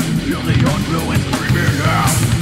Feel the unruined screaming out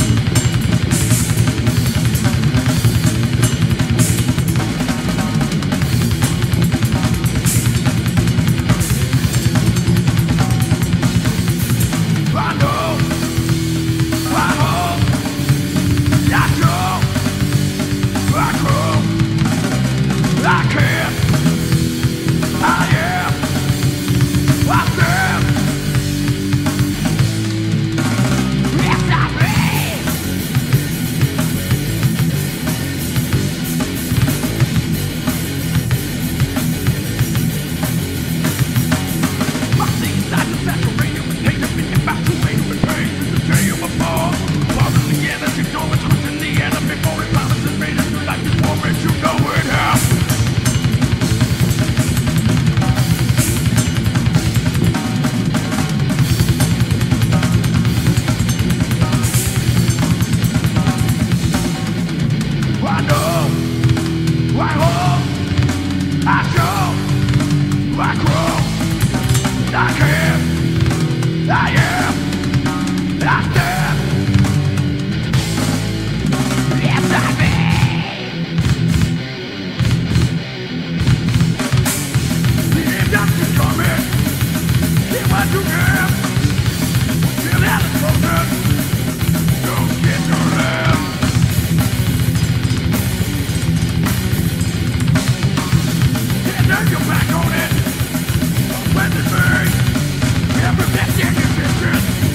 Back on it, weaponry, every bit in your